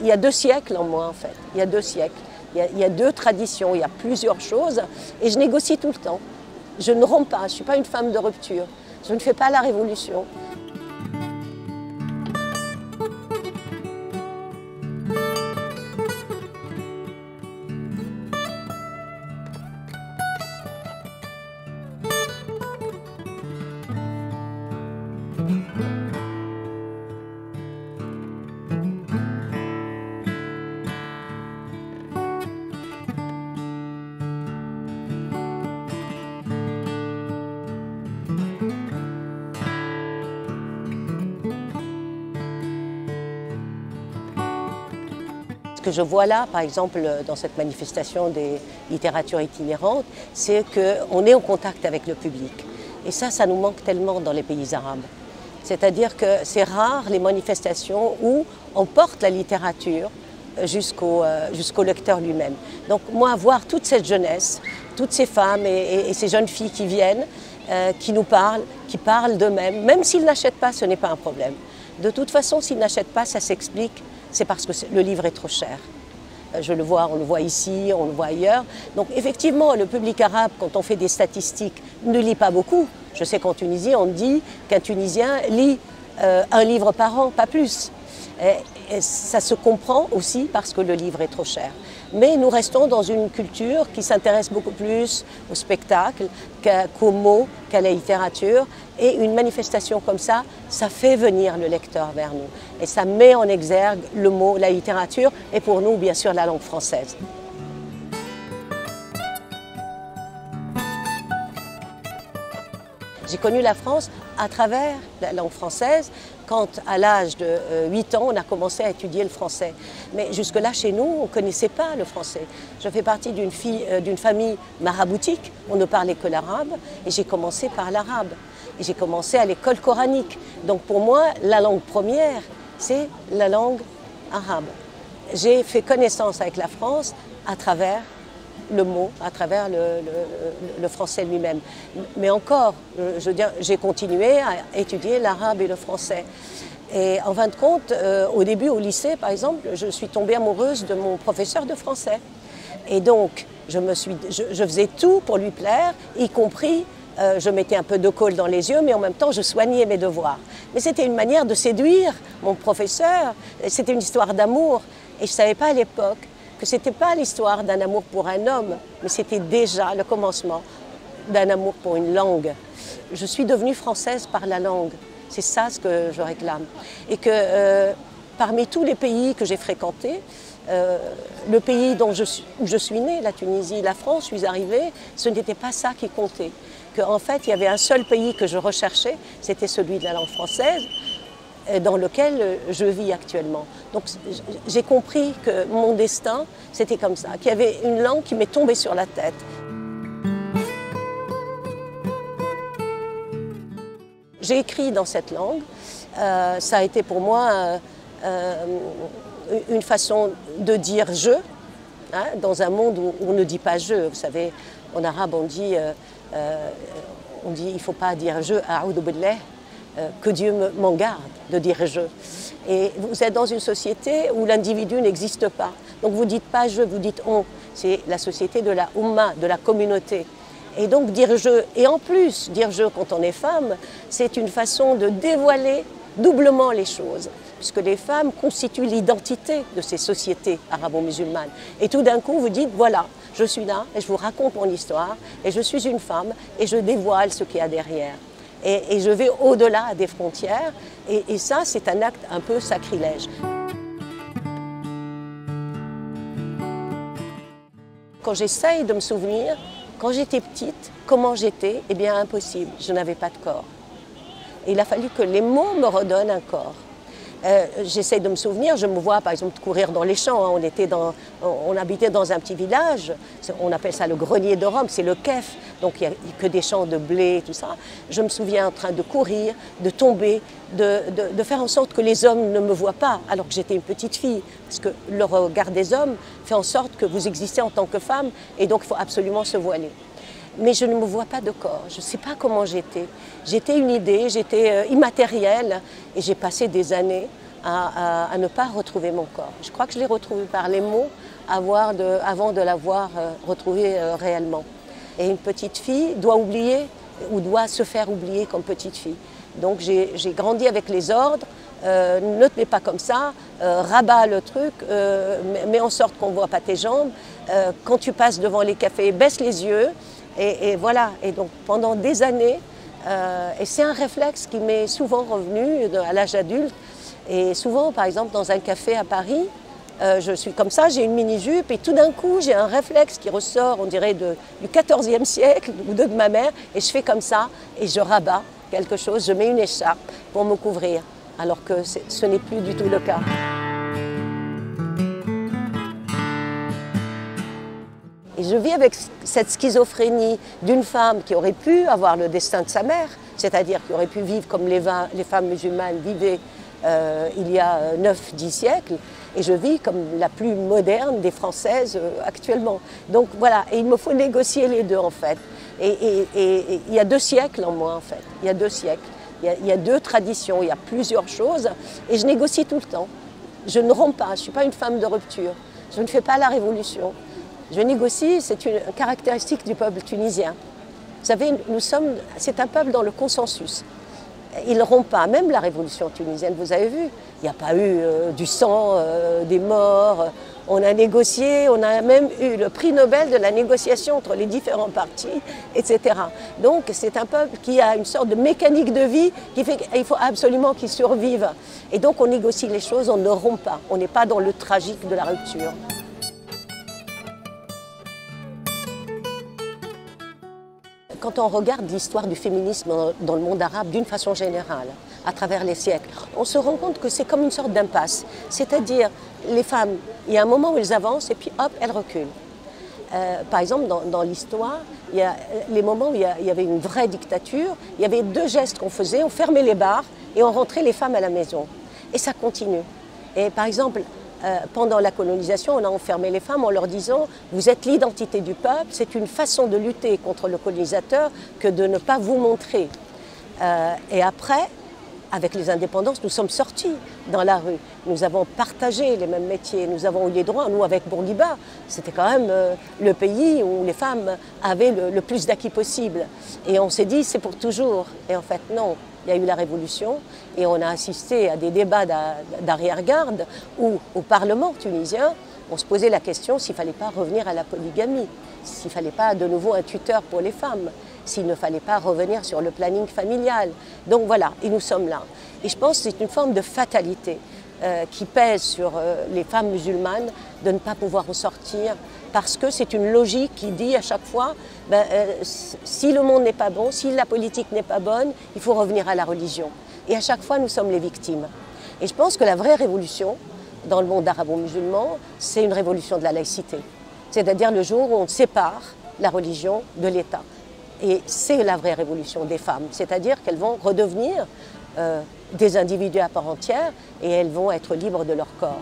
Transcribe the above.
Il y a deux siècles en moi en fait, il y a deux siècles. Il y a, deux traditions, il y a plusieurs choses et je négocie tout le temps. Je ne romps pas, je ne suis pas une femme de rupture. Je ne fais pas la révolution. Que je vois là, par exemple, dans cette manifestation des littératures itinérantes, c'est qu'on est en contact avec le public. Et ça, ça nous manque tellement dans les pays arabes. C'est-à-dire que c'est rare les manifestations où on porte la littérature jusqu'au euh, jusqu'au lecteur lui-même. Donc moi, voir toute cette jeunesse, toutes ces femmes et ces jeunes filles qui viennent, euh, qui nous parlent, qui parlent d'eux-mêmes, même s'ils n'achètent pas, ce n'est pas un problème. De toute façon, s'ils n'achètent pas, ça s'explique, c'est parce que le livre est trop cher. Euh, Je le vois, on le voit ici, on le voit ailleurs. Donc effectivement, le public arabe, quand on fait des statistiques, ne lit pas beaucoup. Je sais qu'en Tunisie, on dit qu'un Tunisien lit euh, un livre par an, pas plus. Et, ça se comprend aussi parce que le livre est trop cher. Mais nous restons dans une culture qui s'intéresse beaucoup plus au spectacle qu'aux mots, qu'à la littérature. Et une manifestation comme ça, ça fait venir le lecteur vers nous. Et ça met en exergue le mot, la littérature, et pour nous, bien sûr, la langue française. J'ai connu la France à travers la langue française quand, à l'âge de euh, 8 ans, on a commencé à étudier le français. Mais jusque-là, chez nous, on ne connaissait pas le français. Je fais partie euh, d'une famille maraboutique, on ne parlait que l'arabe, et j'ai commencé par l'arabe. J'ai commencé à l'école coranique. Donc pour moi, la langue première, c'est la langue arabe. J'ai fait connaissance avec la France à travers le mot, à travers le, français lui-même. Mais encore, je veux j'ai continué à étudier l'arabe et le français. Et en fin de compte, euh, au début au lycée, par exemple, je suis tombée amoureuse de mon professeur de français. Et donc, je, me suis, je faisais tout pour lui plaire, y compris, euh, je mettais un peu de colle dans les yeux, mais en même temps, je soignais mes devoirs. Mais c'était une manière de séduire mon professeur, c'était une histoire d'amour. Et je ne savais pas à l'époque que ce n'était pas l'histoire d'un amour pour un homme, mais c'était déjà le commencement d'un amour pour une langue. Je suis devenue française par la langue. C'est ça ce que je réclame. Et que euh, parmi tous les pays que j'ai fréquentés, euh, le pays dont je où je suis née, la Tunisie, la France, je suis arrivée, ce n'était pas ça qui comptait. Qu'en fait, il y avait un seul pays que je recherchais, c'était celui de la langue française euh, dans lequel euh, je vis actuellement. Donc j'ai compris que mon destin, c'était comme ça, qu'il y avait une langue qui m'est tombée sur la tête. J'ai écrit dans cette langue. Euh, ça a été pour moi une façon de dire je, hein, dans un monde où on ne dit pas je. Vous savez, en arabe, on dit, euh, on dit il ne faut pas dire je, euh, que Dieu me- m'en garde de dire je. Et vous êtes dans une société où l'individu n'existe pas. Donc vous dites pas je, vous dites on. C'est la société de la umma, de la communauté. Et donc dire je, et en plus dire je quand on est femme, c'est une façon de dévoiler doublement les choses, puisque les femmes constituent l'identité de ces sociétés arabo-musulmanes. Et tout d'un coup, vous dites, voilà, je suis là et je vous raconte mon histoire, et je suis une femme, et je dévoile ce qu'il y a derrière. Et, je vais au-delà des frontières, et, et ça, c'est un acte un peu sacrilège. Quand j'essaye de me souvenir, quand j'étais petite, comment j'étais, eh bien impossible, je n'avais pas de corps. Et il a fallu que les mots me redonnent un corps. Euh, J'essaie de me souvenir, je me vois par exemple courir dans les champs. hein. On, était dans, on, habitait dans un petit village, on appelle ça le grenier de Rome, c'est le kef, donc il n'y a que des champs de blé, tout ça. Je me souviens en train de courir, de tomber, de, de- de faire en sorte que les hommes ne me voient pas, alors que j'étais une petite fille, parce que le regard des hommes fait en sorte que vous existez en tant que femme, et donc il faut absolument se voiler mais je ne me vois pas de corps. Je ne sais pas comment j'étais. J'étais une idée, j'étais euh, immatérielle et j'ai passé des années à, ne pas retrouver mon corps. Je crois que je l'ai retrouvé par les mots avant de l'avoir euh, retrouvé euh, réellement. Et une petite fille doit oublier ou doit se faire oublier comme petite fille. Donc j'ai grandi avec les ordres, ne te mets pas comme ça, rabat le truc, mets en sorte qu'on ne voit pas tes jambes. quand tu passes devant les cafés, baisse les yeux. Et, voilà. Et donc pendant des années, et c'est un réflexe qui m'est souvent revenu à l'âge adulte, et souvent, par exemple, dans un café à Paris, euh, je suis comme ça, j'ai une mini-jupe et tout d'un coup, j'ai un réflexe qui ressort, on dirait, du XIVe siècle ou de, ma mère, et je fais comme ça et je rabats quelque chose, je mets une écharpe pour me couvrir, alors que ce n'est plus du tout le cas. Je vis avec cette schizophrénie d'une femme qui aurait pu avoir le destin de sa mère, c'est-à-dire qui aurait pu vivre comme les, femmes musulmanes vivaient euh, il y a 9-10 euh, siècles, et je vis comme la plus moderne des Françaises euh, actuellement. Donc voilà, et il me faut négocier les deux en fait. Et, il y a deux siècles en moi en fait, il y a deux siècles. Il y, a, deux traditions, il y a plusieurs choses, et je négocie tout le temps. Je ne romps pas, je ne suis pas une femme de rupture. Je ne fais pas la révolution. Je négocie, c'est une caractéristique du peuple tunisien. Vous savez, nous sommes, c'est un peuple dans le consensus ils ne rompent pas. Même la révolution tunisienne, vous avez vu, il n'y a pas eu euh, du sang, euh, des morts. On a négocié, on a même eu le prix Nobel de la négociation entre les différents partis, etc. Donc c'est un peuple qui a une sorte de mécanique de vie qui fait qu'il faut absolument qu'il survive. Et donc on négocie les choses, on ne rompt pas. On n'est pas dans le tragique de la rupture. Quand on regarde l'histoire du féminisme dans le monde arabe d'une façon générale, à travers les siècles, on se rend compte que c'est comme une sorte d'impasse. C'est-à-dire, les femmes, il y a un moment où elles avancent et puis hop, elles reculent. Euh, par exemple, dans, l'histoire, il y a les moments où il y, avait une vraie dictature, il y avait deux gestes qu'on faisait, on fermait les bars et on rentrait les femmes à la maison. Et ça continue. Et par exemple, euh, pendant la colonisation, on a enfermé les femmes en leur disant Vous êtes l'identité du peuple, c'est une façon de lutter contre le colonisateur que de ne pas vous montrer. Euh, et après, avec les indépendances, nous sommes sortis dans la rue. Nous avons partagé les mêmes métiers, nous avons eu les droits. Nous, avec Bourguiba, c'était quand même euh, le pays où les femmes avaient le plus d'acquis possible. Et on s'est dit C'est pour toujours. Et en fait, non il y a eu la Révolution et on a assisté à des débats d'arrière-garde où, au Parlement tunisien, on se posait la question s'il ne fallait pas revenir à la polygamie, s'il ne fallait pas de nouveau un tuteur pour les femmes, s'il ne fallait pas revenir sur le planning familial. Donc voilà, et nous sommes là. Et je pense que c'est une forme de fatalité. Euh, qui pèse sur euh, les femmes musulmanes de ne pas pouvoir en sortir parce que c'est une logique qui dit à chaque fois ben, euh, si le monde n'est pas bon, si la politique n'est pas bonne, il faut revenir à la religion. Et à chaque fois, nous sommes les victimes. Et je pense que la vraie révolution dans le monde arabo-musulman, c'est une révolution de la laïcité. C'est-à-dire le jour où on sépare la religion de l'État. Et c'est la vraie révolution des femmes, c'est-à-dire qu'elles vont redevenir euh, des individus à part entière et elles vont être libres de leur corps.